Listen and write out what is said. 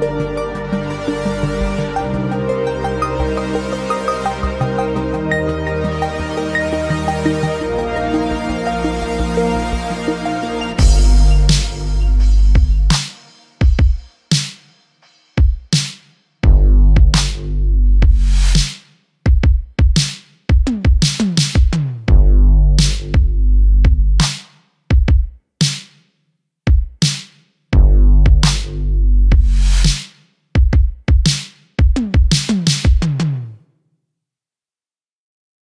you